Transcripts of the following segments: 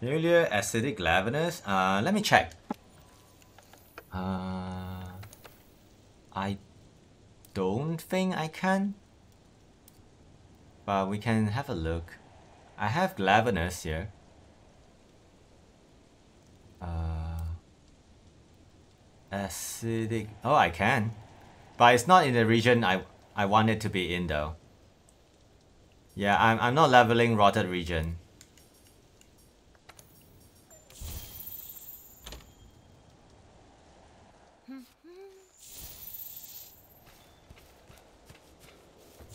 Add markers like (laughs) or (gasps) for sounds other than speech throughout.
Familiar acidic Glavenus? Uh, let me check. Uh, I don't think I can. But we can have a look. I have Glavenus here. Uh, acidic. Oh, I can. But it's not in the region I, I want it to be in though. Yeah, I'm, I'm not leveling rotted region.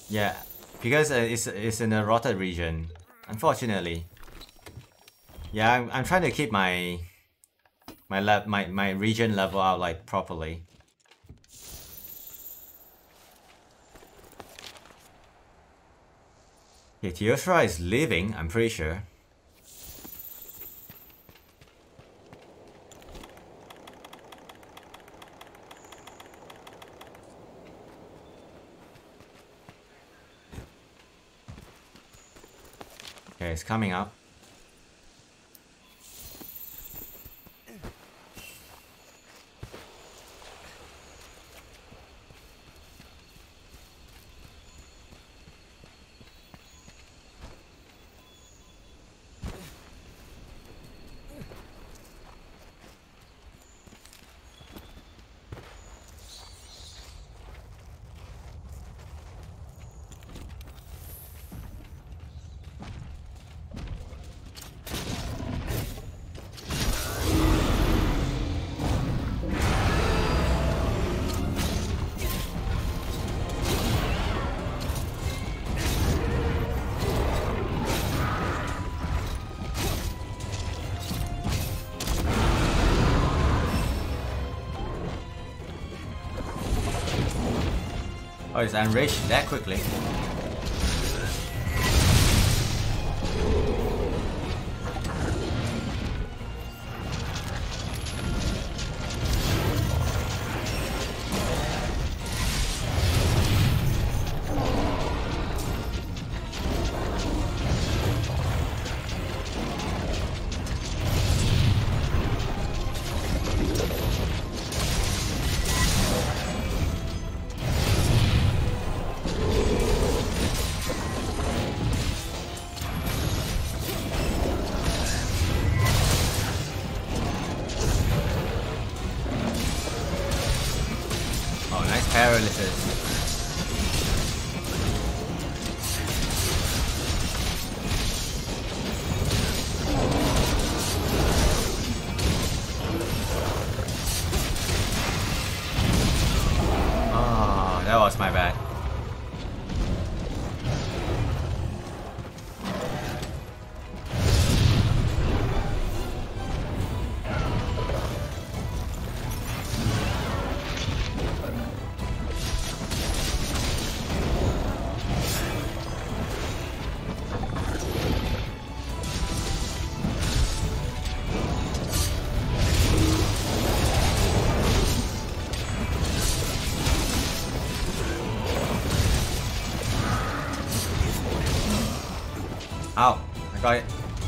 Yeah, because uh, it's, it's in a rotted region, unfortunately. Yeah, I'm, I'm trying to keep my my le my, my region level out like properly. Okay, Teostra is leaving, I'm pretty sure. It's coming up. Oh, enraged that quickly.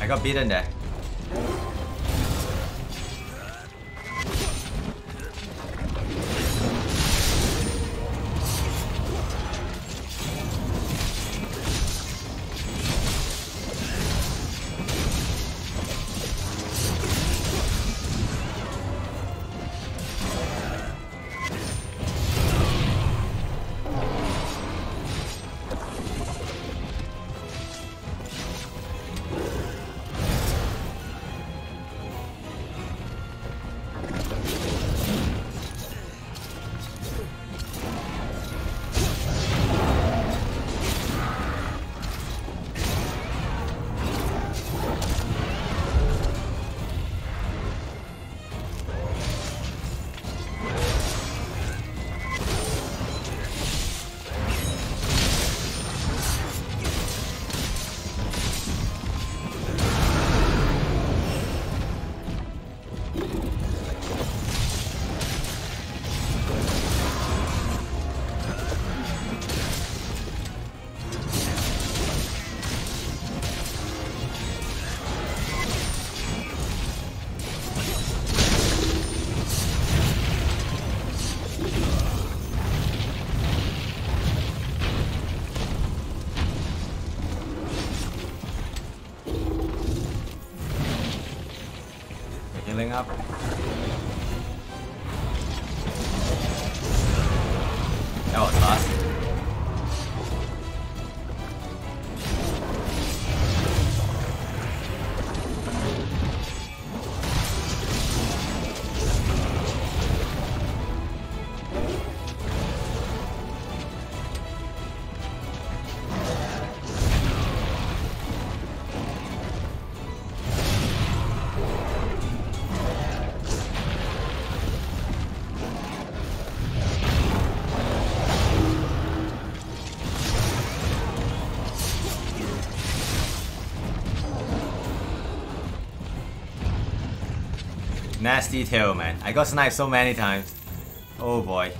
Got beaten there. Nasty tail, man. I got sniped so many times. Oh boy.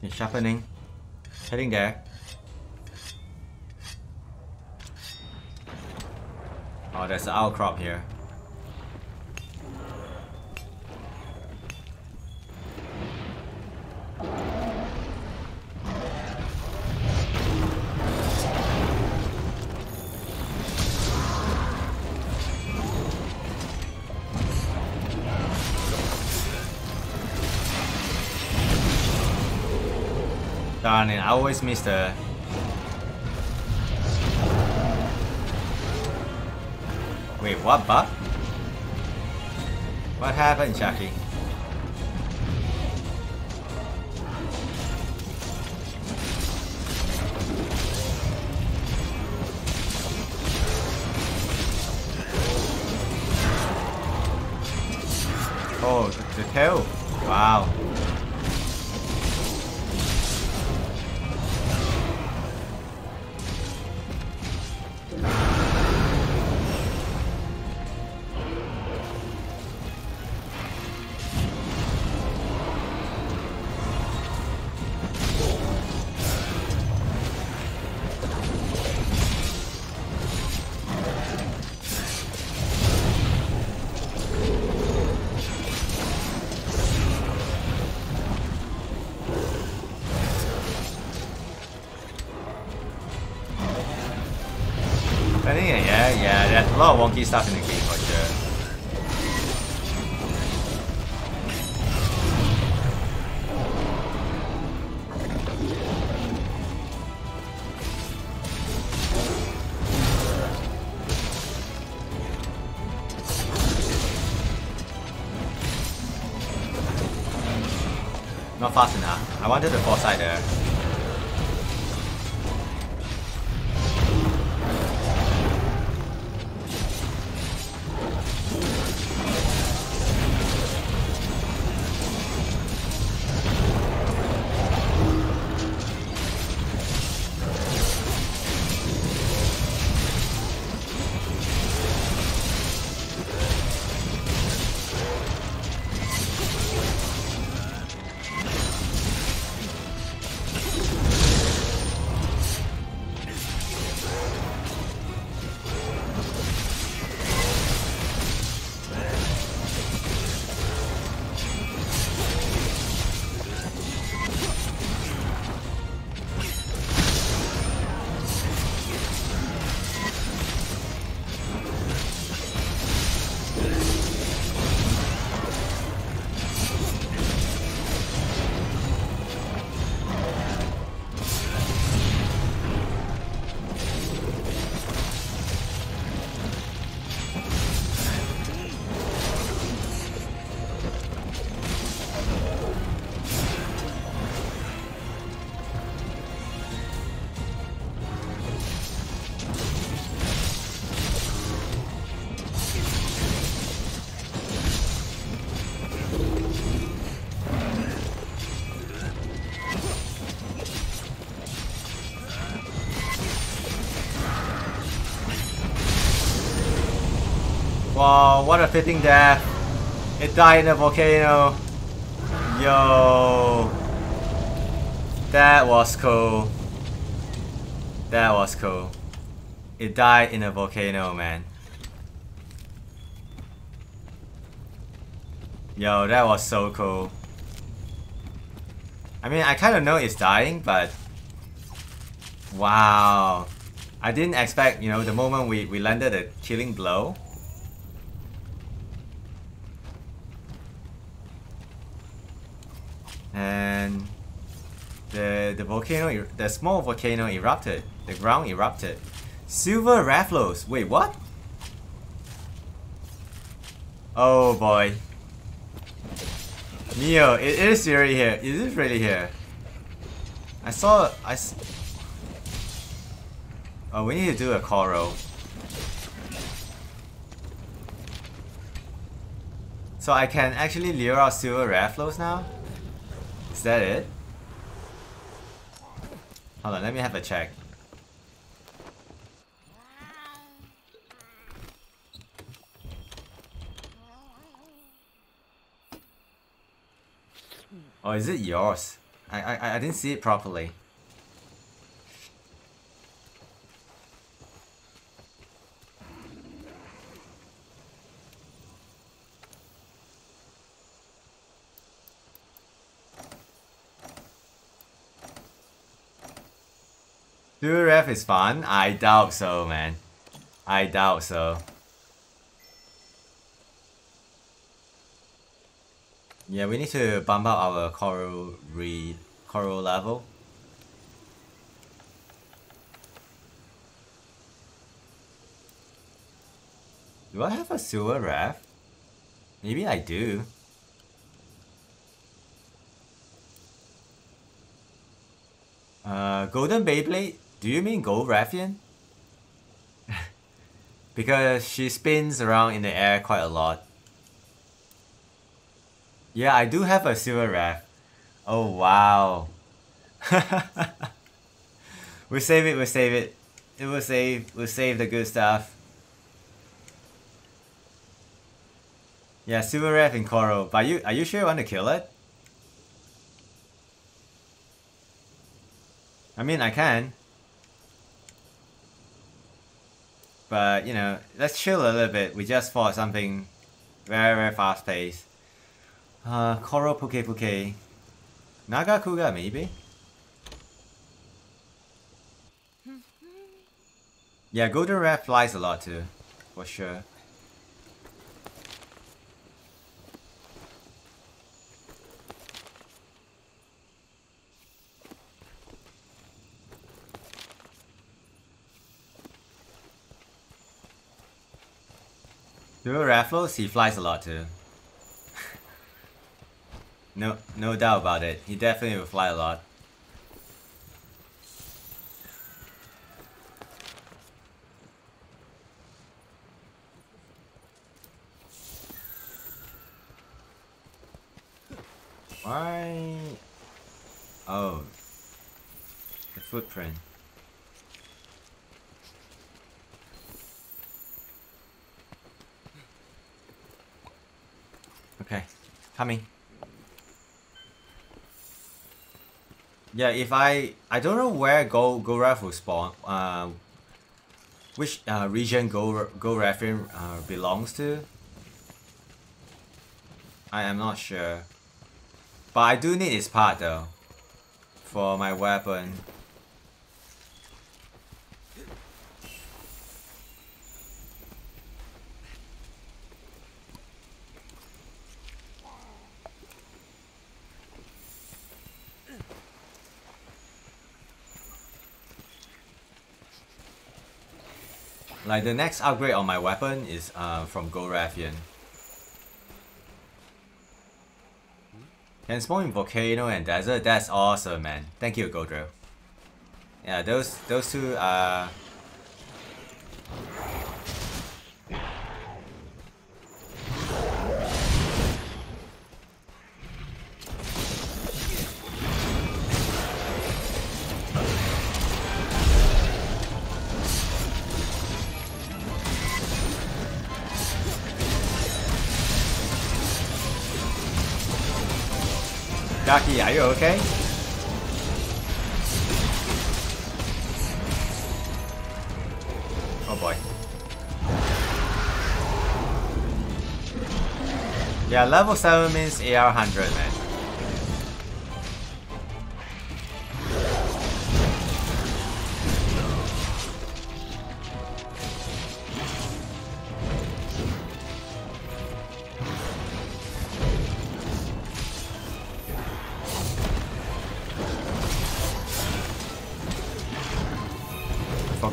It's sharpening. Heading there. Oh, there's an outcrop here. Darn it, I always miss the... Wait, what bug? What happened, Chucky? Foresight fitting death. It died in a volcano. Yo. That was cool. That was cool. It died in a volcano, man. Yo, that was so cool. I mean, I kind of know it's dying, but... Wow. I didn't expect, you know, the moment we, we landed a killing blow. And the the volcano, er, the small volcano erupted. The ground erupted. Silver Rathalos. Wait, what? Oh boy. Neo, it is really here. Is it really here? I saw. I. Oh, we need to do a coral. So I can actually lure out silver Rathalos now? Is that it? Hold on, let me have a check. Oh, is it yours? I, I, I didn't see it properly. Dual ref is fun? I doubt so, man. I doubt so. Yeah, we need to bump up our coral re coral level. Do I have a silver ref? Maybe I do. Uh, Golden Beyblade? Do you mean Gold Rathian? (laughs) because she spins around in the air quite a lot. Yeah, I do have a silver ref. Oh wow. (laughs) we save it, we save it. It will save we'll save the good stuff. Yeah, silver ref and coral. But you are you sure you want to kill it? I mean I can. But you know, let's chill a little bit. We just fought something very very fast paced. Uh, Koro Puke Puke. Nargacuga, maybe? Yeah, Golden Rat flies a lot too, for sure. Dual Raffles, he flies a lot too. (laughs) No, no doubt about it. He definitely will fly a lot. Why? Oh. The footprint. Okay, coming. Yeah, if I I don't know where Go Go will spawn. Uh, which uh, region Go Go Rathian uh, belongs to. I am not sure, but I do need his part though, for my weapon. Like the next upgrade on my weapon is uh, from Gold Rathian. Can spawn in volcano and desert. That's awesome, man. Thank you, Godro. Yeah, those those two are Jackie, are you okay? Oh boy. Yeah, level 7 means AR 100, man.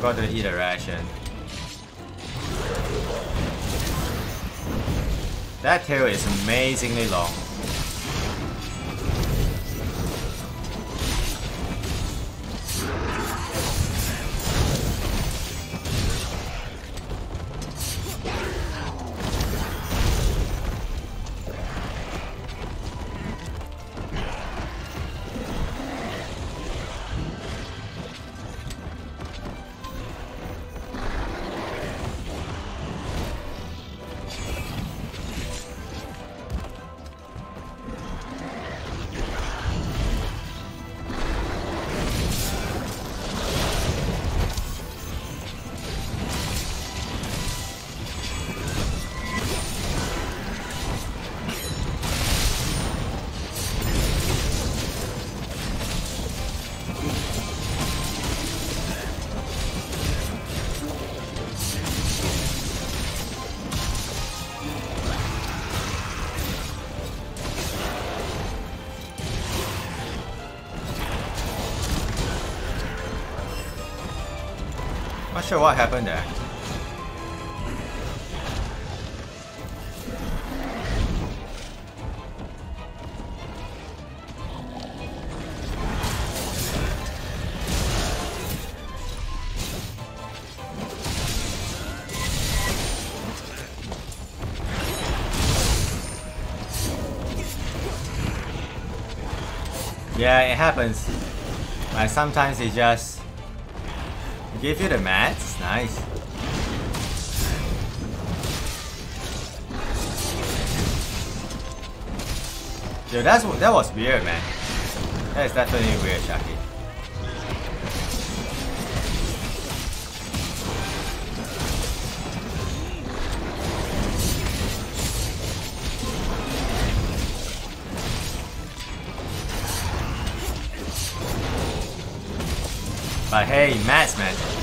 Forgot to eat a ration. That tail is amazingly long. Not sure what happened there. Yeah, it happens. Like sometimes it just give you the mats, nice. Dude, that's that was weird, man. That is definitely weird, Shaki. But hey, mats, man.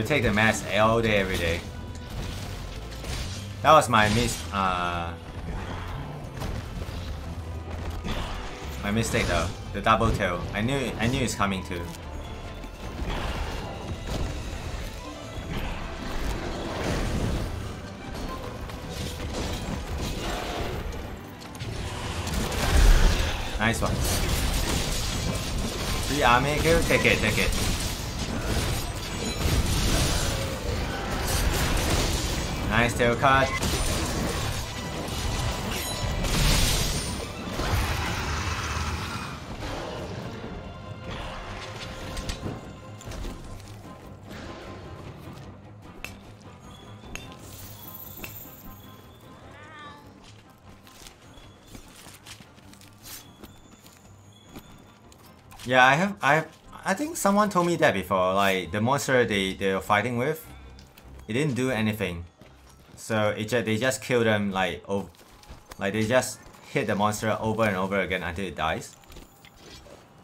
We take the mats all day, every day. That was my miss. Uh, my mistake though. The double tail. I knew. I knew it's coming too. Nice one. Free army kill? Take it, take it. Nice tail cut. Yeah, I have, I I think someone told me that before, like, the monster they, they were fighting with, it didn't do anything. So it just, they just kill them, like, oh, like, they just hit the monster over and over again until it dies.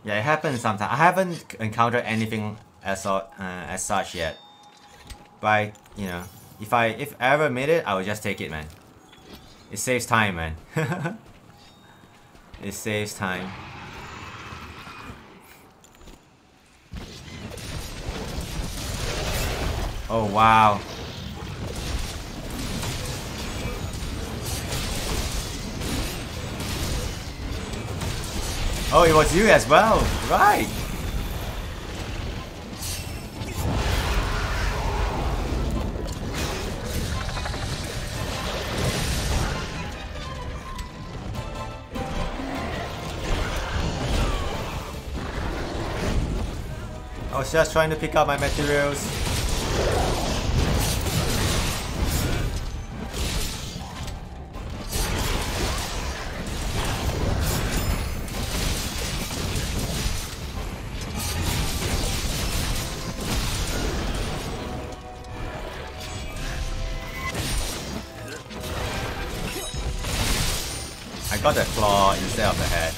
Yeah, it happens sometimes. I haven't encountered anything as, uh, as such yet. But, you know, if I, if I ever made it, I will just take it, man. It saves time, man. (laughs) it saves time. Oh, wow. Oh, it was you as well. Right. I was just trying to pick up my materials. Got the claw instead of the head.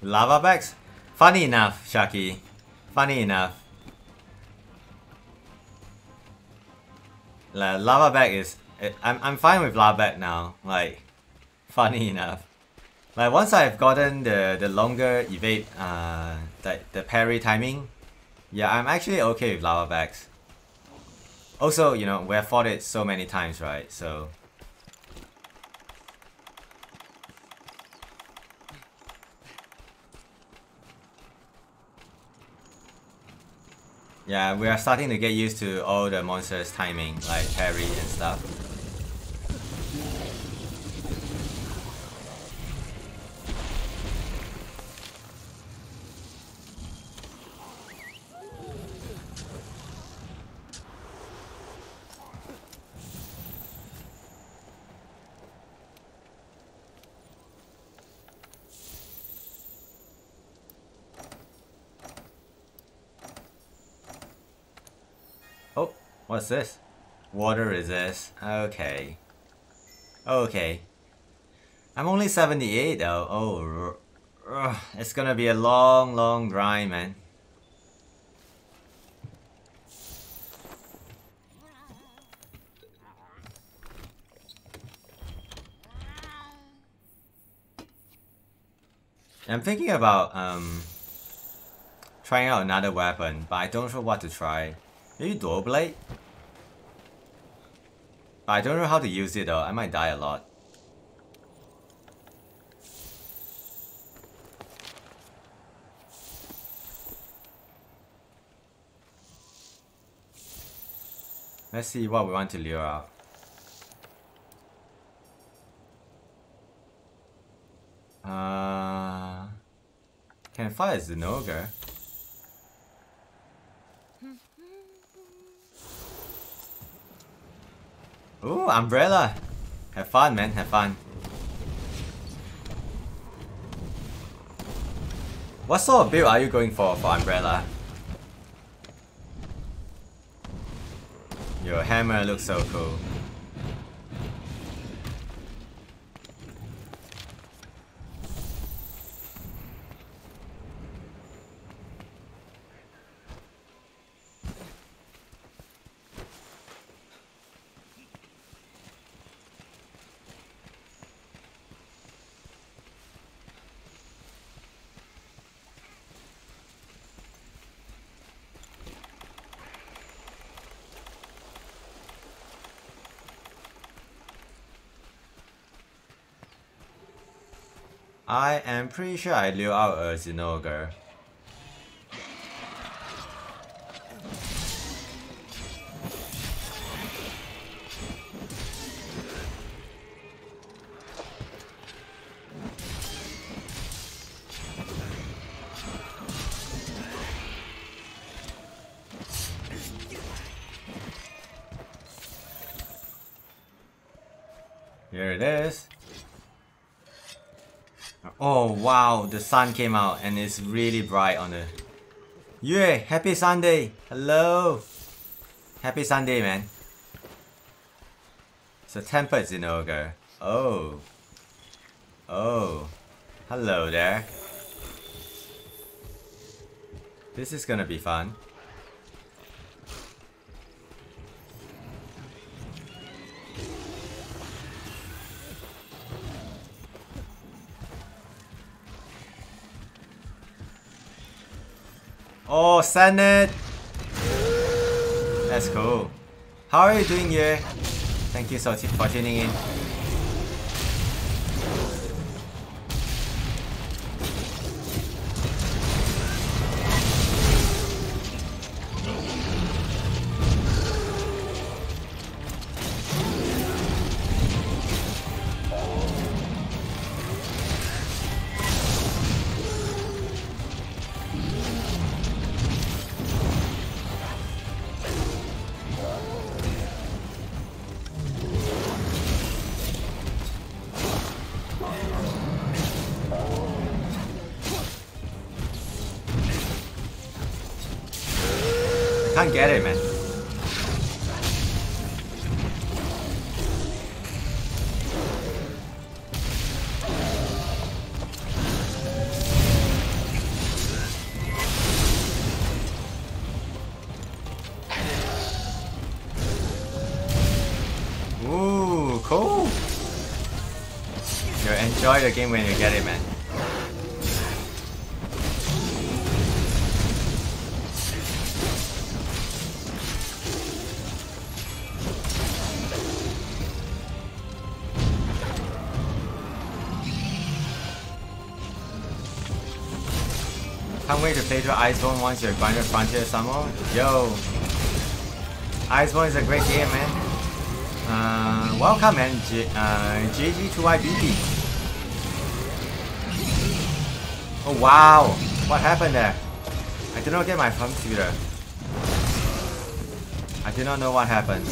Lava bags? Funny enough, Shaki. Funny enough. The lava bag is... I'm, I'm fine with lava bag now. Like, funny enough. Like, once I've gotten the, the longer evade, uh, the, the parry timing, yeah, I'm actually okay with lava bags. Also, you know, we have fought it so many times, right? So, Yeah, we are starting to get used to all the monsters' timing, like parry and stuff. What's this? Water resist. Okay. Okay. I'm only 78 though. Oh, uh, it's gonna be a long, long grind, man. I'm thinking about um trying out another weapon, but I don't know what to try. Maybe dual blade? I don't know how to use it though, I might die a lot. Let's see what we want to lure out. Uh, can fight a Zinogre. Ooh, umbrella. Have fun, man. Have fun. What sort of build are you going for for umbrella? Your hammer looks so cool. I am pretty sure I lure out a Zinogre. The sun came out and it's really bright on the... Yeah, happy Sunday! Hello! Happy Sunday, man. It's a tempered Zinogre. Oh. Oh. Hello there. This is gonna be fun. Send it! That's cool. How are you doing here? Thank you so much for tuning in. Can't get it, man. Through Iceborne once you're grinded Frontier Summer. Yo! Iceborne is a great game, man. Uh, welcome, man. G uh, GG2IBP. Oh, wow! What happened there? I did not get my computer. I did not know what happened.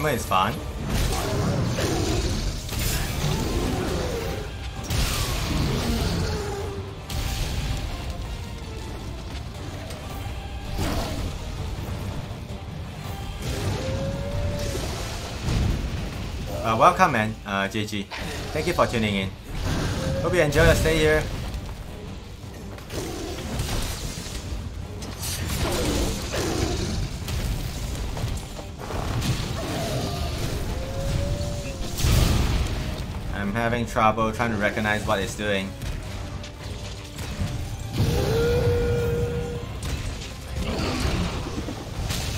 Hammer is fun. Uh, welcome man, uh. Thank you for tuning in. Hope you enjoy your stay here. Having trouble trying to recognize what it's doing.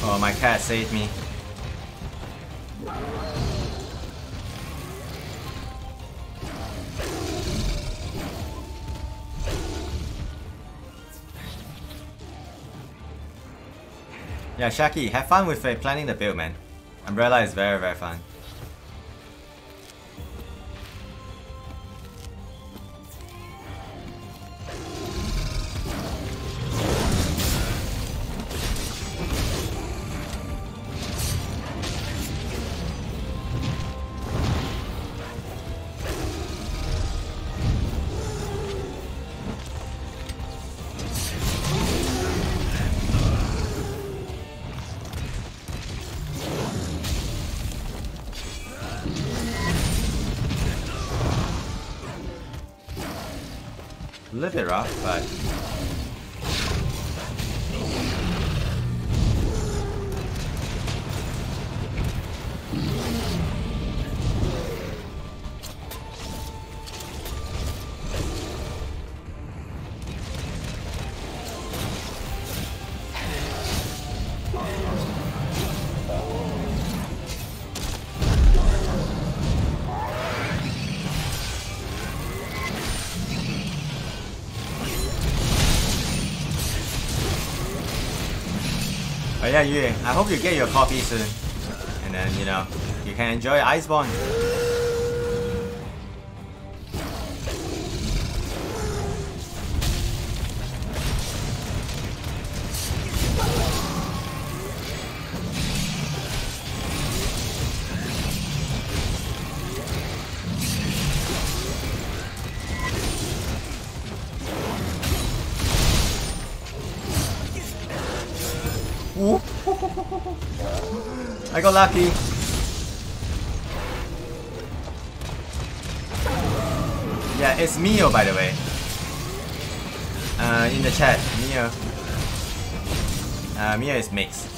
Oh, my cat saved me. Yeah, Shaki, have fun with uh, planning the build, man. Umbrella is very, very fun. Yeah, you, I hope you get your coffee soon. And then, you know, you can enjoy Iceborne. Lucky. Yeah, it's Mio by the way. Uh, in the chat, Mio. Uh, Mio is mixed.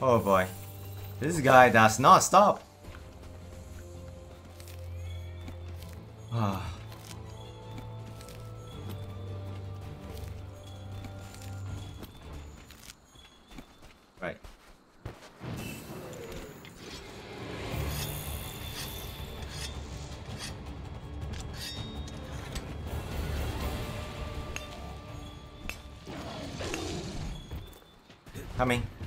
Oh boy. This guy does not stop. Coming.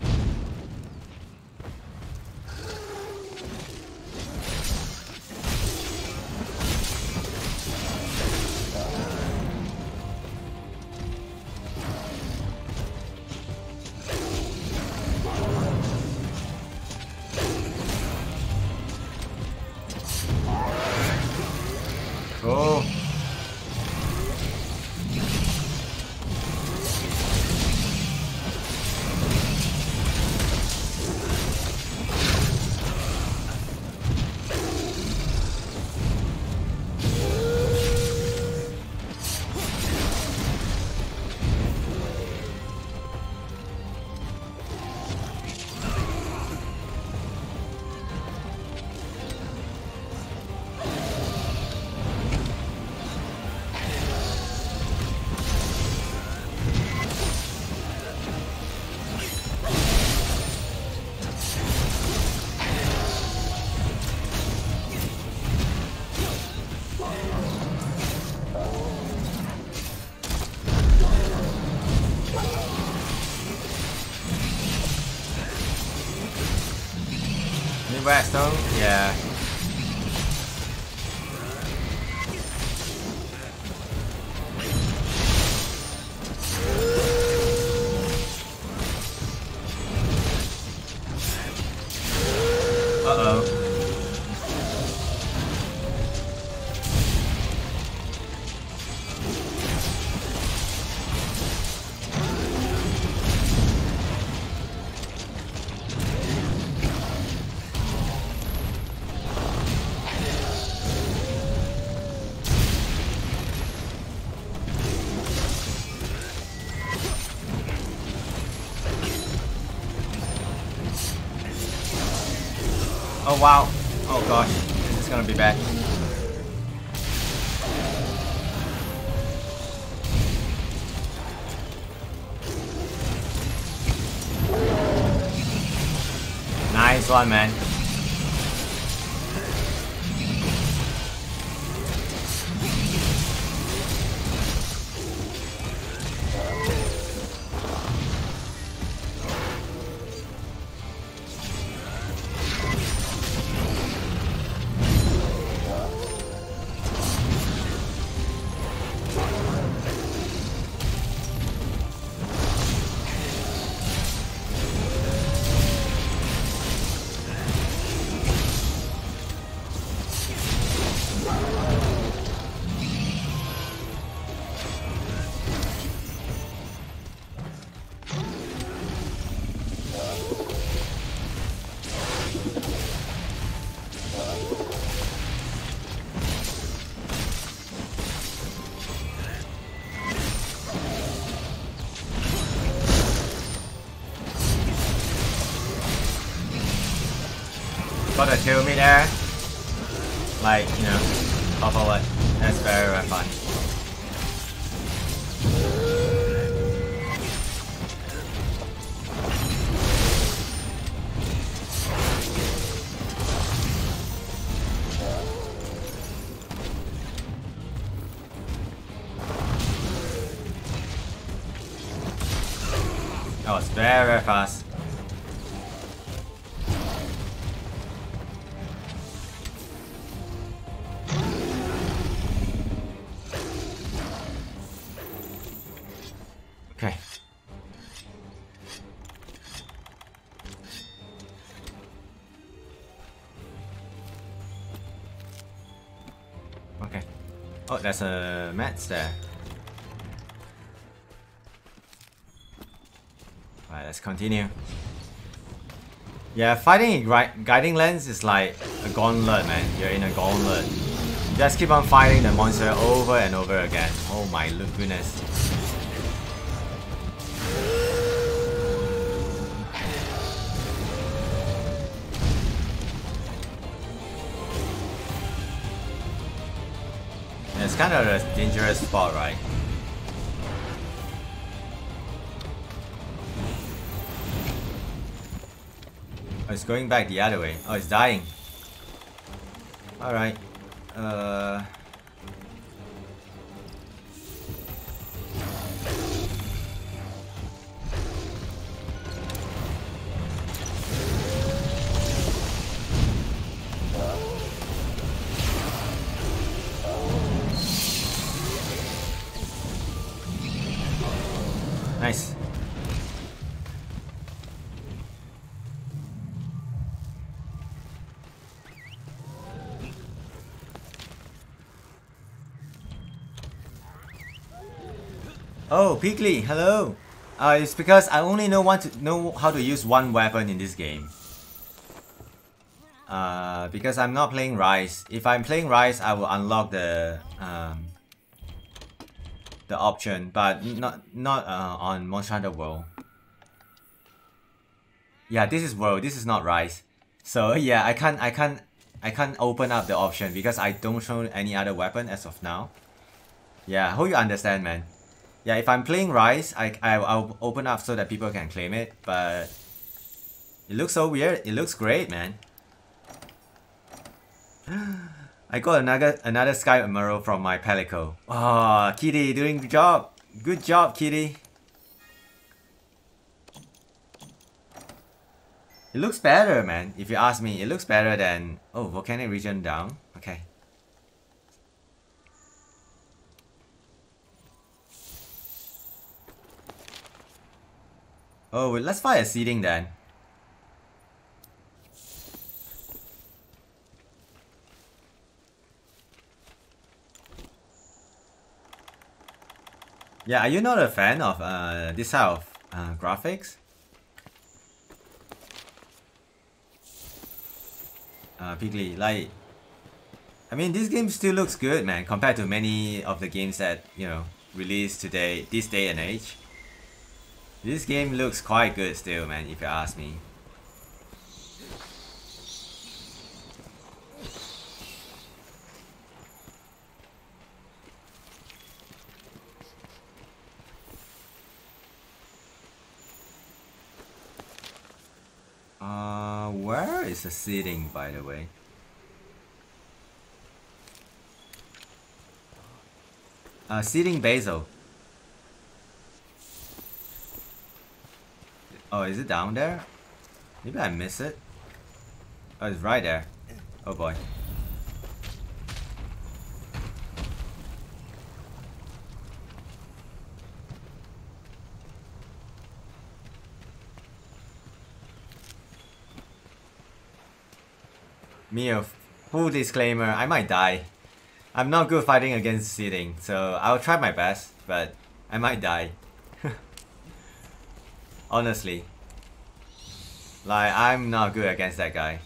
Uh-oh. Wow. Oh gosh. This is gonna be bad. Nice one, man. To kill me there. Like, you know, pop a it. That's very, very fun. There's a mats there. Alright, let's continue. Yeah, fighting Guiding Lands is like a gauntlet, man. You're in a gauntlet. Just keep on fighting the monster over and over again. Oh my goodness. Kind of a dangerous spot, right? Oh, it's going back the other way. Oh, it's dying. Alright. Oh, Pigly, hello. Uh, it's because I only know want to know how to use one weapon in this game. Uh, because I'm not playing Rise. If I'm playing Rise, I will unlock the um, the option, but not not uh, on Monster Hunter World. Yeah, this is World. This is not Rise. So yeah, I can't I can't I can't open up the option because I don't show any other weapon as of now. Yeah, hope you understand, man. Yeah, if I'm playing Rise, I, I, I'll open up so that people can claim it, but it looks so weird. It looks great, man. (gasps) I got another another Sky Emerald from my Palico. Oh, ah, Kitty doing good job. Good job, Kitty. It looks better, man. If you ask me, it looks better than... Oh, Volcanic Region down. Oh, let's find a Seething then. Yeah, are you not a fan of uh, this type of uh, graphics? Uh, Pigly, like, I mean, this game still looks good, man, compared to many of the games that, you know, released today, this day and age. This game looks quite good still, man, if you ask me. Uh, where is the Seething, by the way? Uh, Seething Bazel. Oh, is it down there? Maybe I miss it. Oh, it's right there. Oh boy. Mio, full disclaimer, I might die. I'm not good fighting against seating, so I'll try my best, but I might die. (laughs) Honestly. Like, I'm not good against that guy.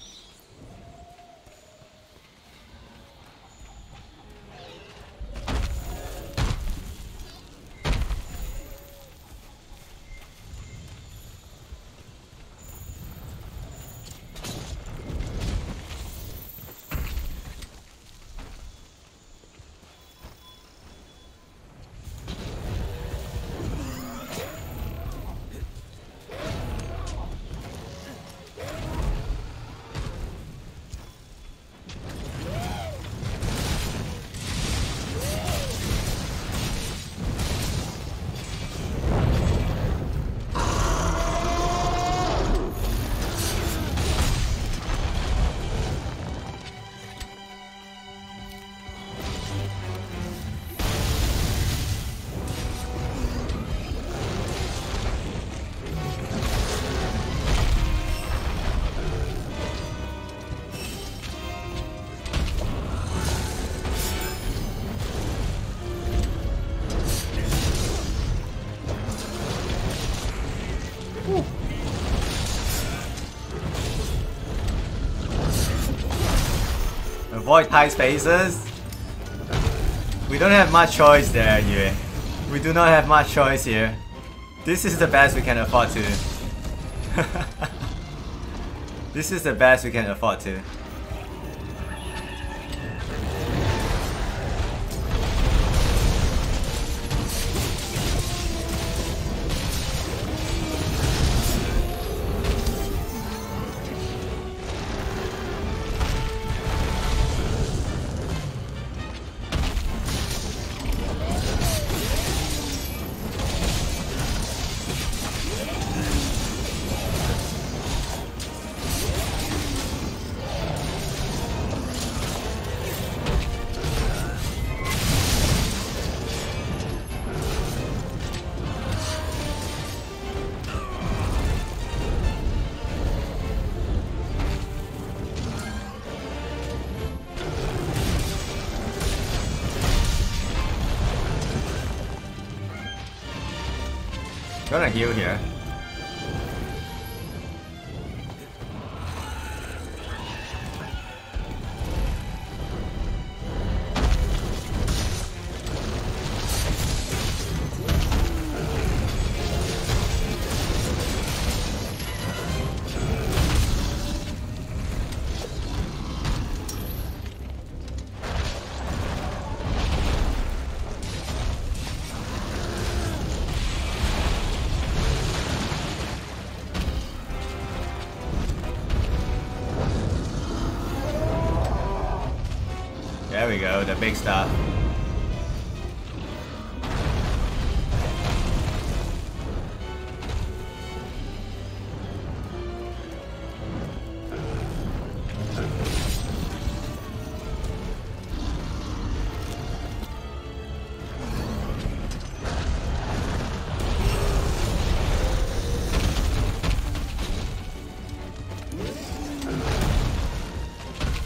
Avoid tight spaces. We don't have much choice there, Yue. We do not have much choice here. This is the best we can afford to. (laughs) this is the best we can afford to. Gonna heal here. Big stuff.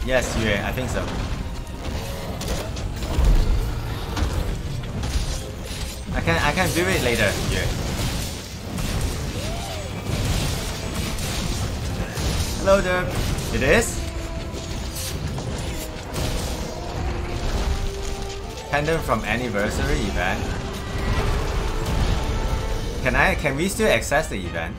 Yes, Yue, I think so. I can do it later, Yue. Hello there. It is? Pendant from anniversary event. Can I can we still access the event?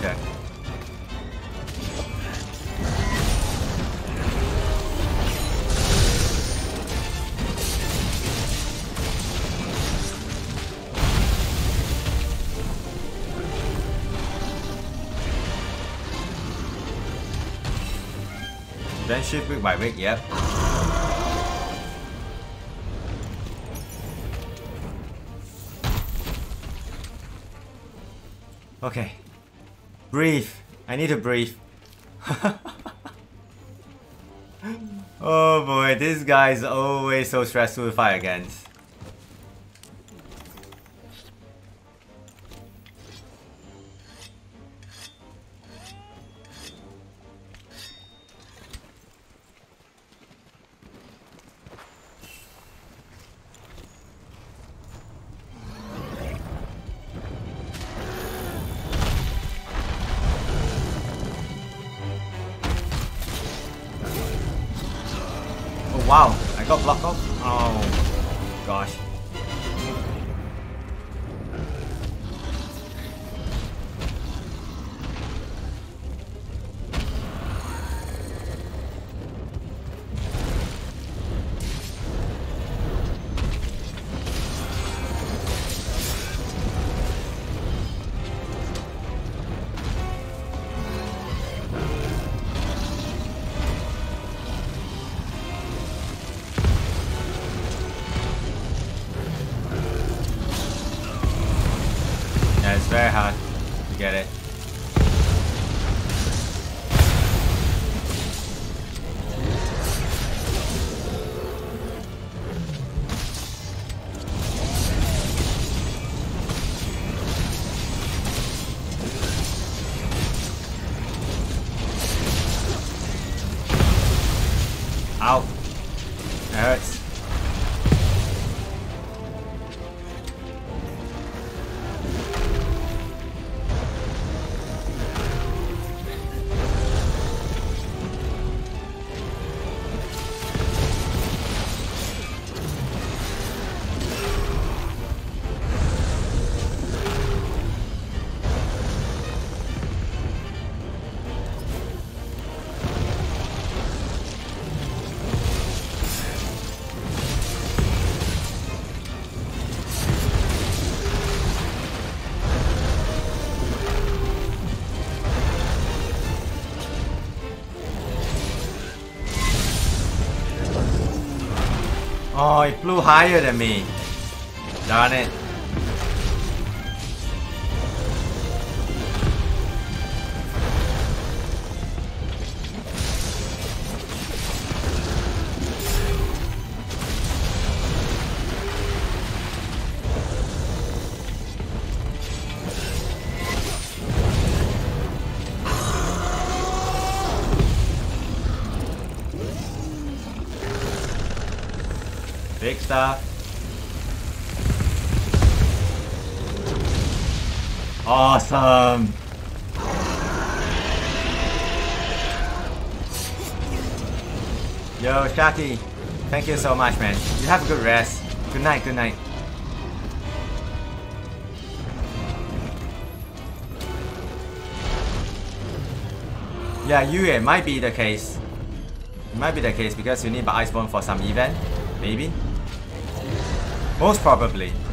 Dirk. Then shift week by yep. Okay. Breathe. I need to breathe. (laughs) oh boy, this guy is always so stressful to fight against. Gosh. Oh, it flew higher than me. Darn it. Awesome! Yo, Shaki, thank you so much, man. You have a good rest. Good night, good night. Yeah, it might be the case. It might be the case because you need the Iceborne for some event, maybe. Most probably.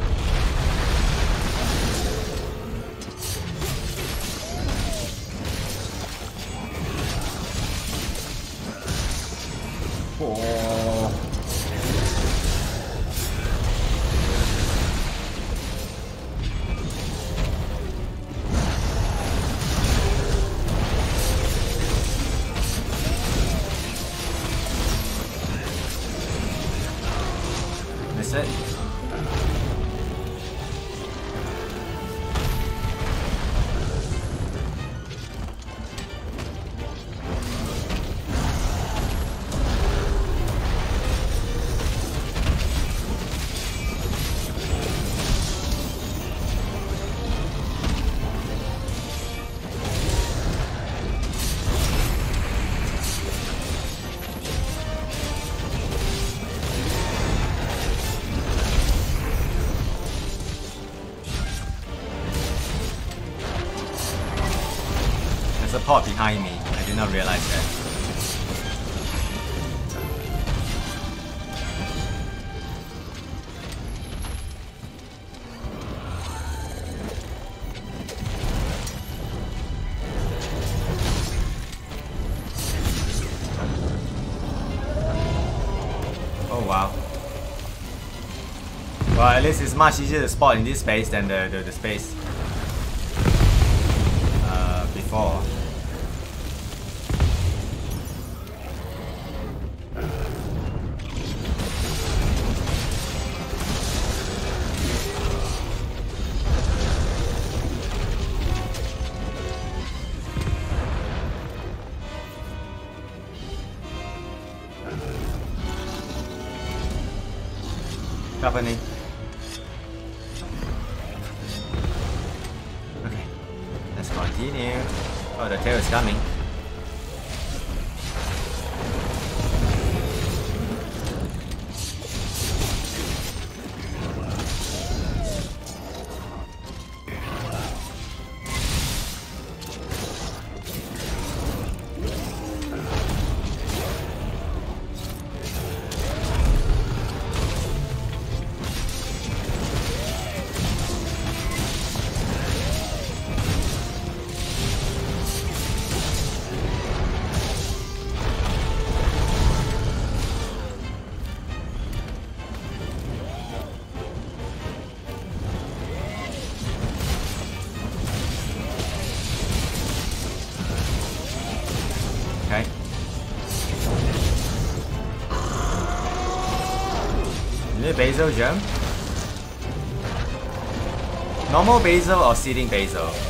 Pot behind me. I did not realize that. Oh wow. Well, at least it's much easier to spot in this space than the, the, the space Bazel gem? Normal Bazel or Seething Bazel?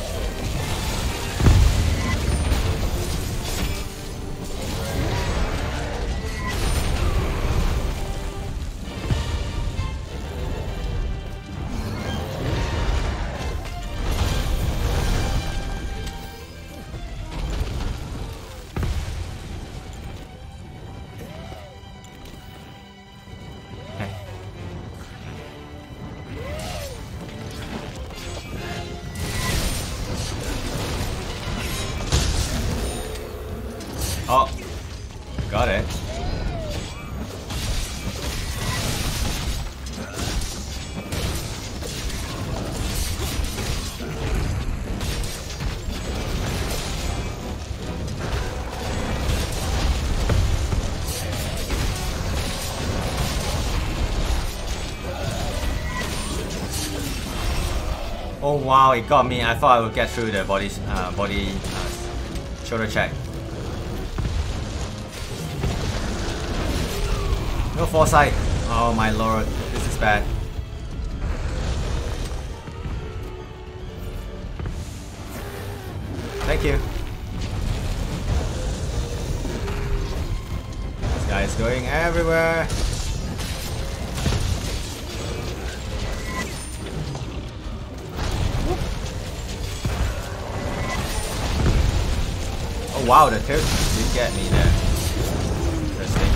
Oh wow, it got me. I thought I would get through the body, uh, body uh, shoulder check. No foresight. Oh my lord, this is bad. Thank you. This guy is going everywhere. Oh wow, the tilt did get me there. Interesting.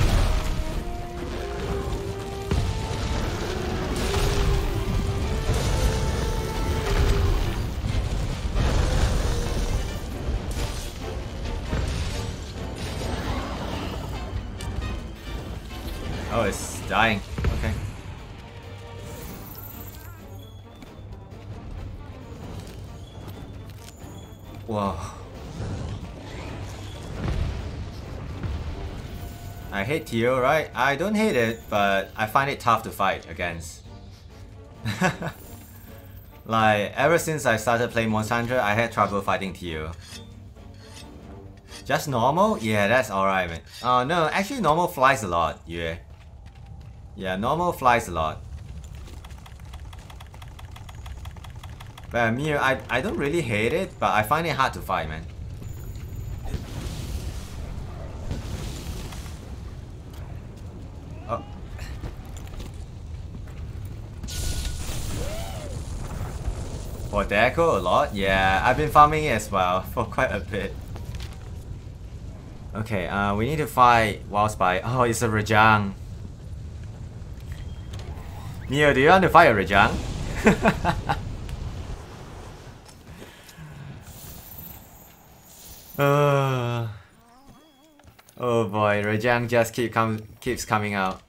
Oh, it's dying. Hate Teo, right? I don't hate it, but I find it tough to fight against. (laughs) like, ever since I started playing Monster I had trouble fighting Teo. Just normal? Yeah, that's alright, man. Oh, uh, no, actually normal flies a lot, yeah. Yeah, normal flies a lot. But Mir, I, I don't really hate it, but I find it hard to fight, man. Oh. For Deco a lot? Yeah, I've been farming it as well (laughs) for quite a bit. Okay, uh, we need to fight Wildspire. Oh, it's a Rajang. Mio, do you want to fight a Rajang? (laughs) uh, oh boy, Rajang just keep com keeps coming out.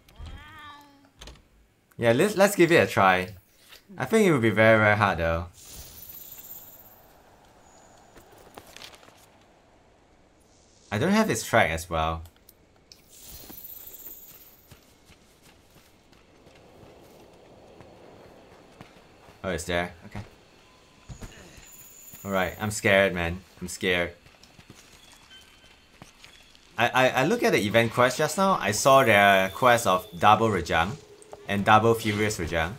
Yeah, let's let's give it a try. I think it will be very very hard though. I don't have his track as well. Oh, it's there. Okay. Alright, I'm scared, man. I'm scared. I, I, look at the event quest just now. I saw the quest of double Rajang and double Furious Rajang.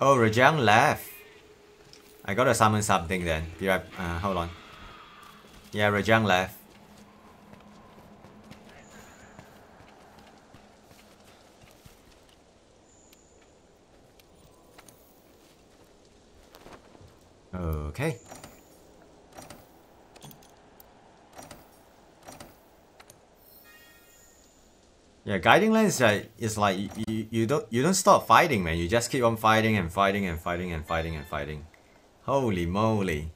Oh, Rajang left. I gotta summon something then. Be right. Uh, hold on. Yeah, Rajang left. Okay. Yeah, Guiding Lands uh, is like you, you don't you don't stop fighting, man. You just keep on fighting and fighting and fighting and fighting and fighting. Holy moly!